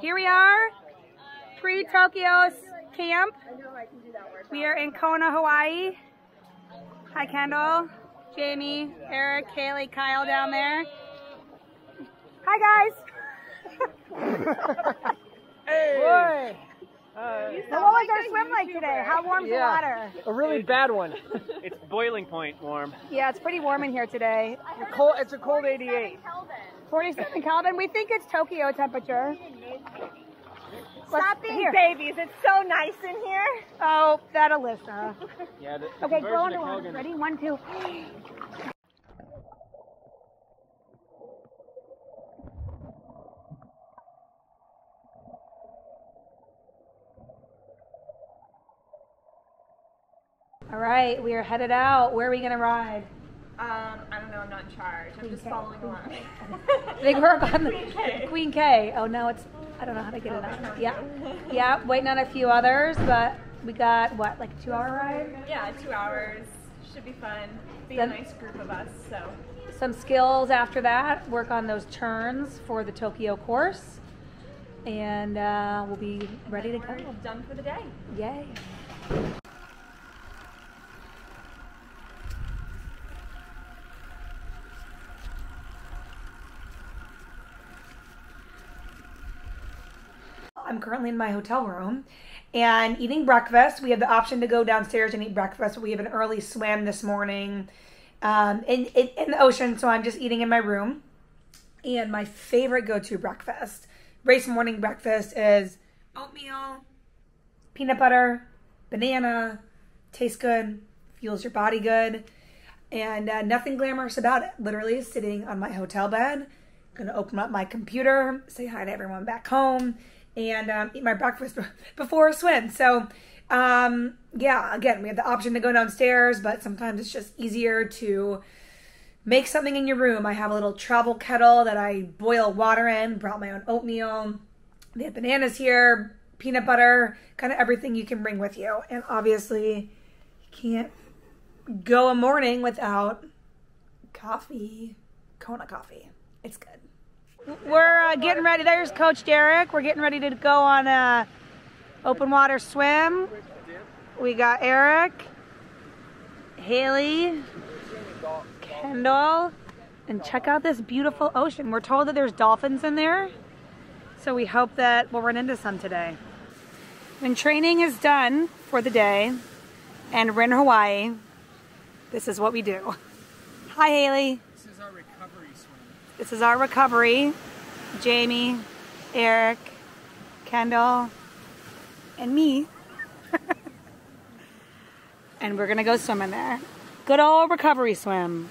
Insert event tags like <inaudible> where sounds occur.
Here we are, pre-Tokyo's camp. We are in Kona, Hawaii. Hi, Kendall, Jamie, Eric, Kaylee, Kyle down there. Hi, guys. <laughs> Hey! So what was our swim like today? How warm's the water? A really bad one. <laughs> It's boiling point warm. Yeah, it's pretty warm in here today. It's a cold, it's a cold 88. 47 Kelvin. We think it's Tokyo temperature. Stop being here. babies. It's so nice in here. Oh, that Allysa. Yeah. The, Okay, go of underwater. Kogan- Ready? One, two. All right, we are headed out. Where are we gonna ride? Um, I don't know. I'm not in charge. I'm just K. following along. Big work <laughs> on the Queen K. Queen K. Oh no, it's I don't know how to get it on. Yeah, yeah. Waiting on a few others, but we got what like a two-hour ride. yeah, two hours. Should be fun. Be Then- a nice group of us. So Some skills after that. Work on those turns for the Tokyo course, and uh, we'll be ready to go. done for the day. Yay! I'm currently in my hotel room and eating breakfast. We have the option to go downstairs and eat breakfast. We have an early swim this morning um, in, in, in the ocean, so I'm just eating in my room. And my favorite go to breakfast, race morning breakfast, is oatmeal, peanut butter, banana, tastes good, fuels your body good, and uh, nothing glamorous about it. Literally sitting on my hotel bed, gonna open up my computer, say hi to everyone back home, and um, eat my breakfast <laughs> before a swim. So, um, yeah, again, we have the option to go downstairs, but sometimes it's just easier to make something in your room. I have a little travel kettle that I boil water in, brought my own oatmeal. They have bananas here, peanut butter, kind of everything you can bring with you. And obviously, you can't go a morning without coffee, Kona coffee. It's good. We're uh, getting ready. There's Coach Derek. We're getting ready to go on a open water swim. We got Eric, Hailey, Kendall, and check out this beautiful ocean. We're told that there's dolphins in there, so we hope that we'll run into some today. When training is done for the day and we're in Hawaii, this is what we do. Hi, Hailey. This is our recovery swim. This is our recovery. Jamie, Eric, Kendall, and me. <laughs> and we're gonna go swim in there. Good old recovery swim.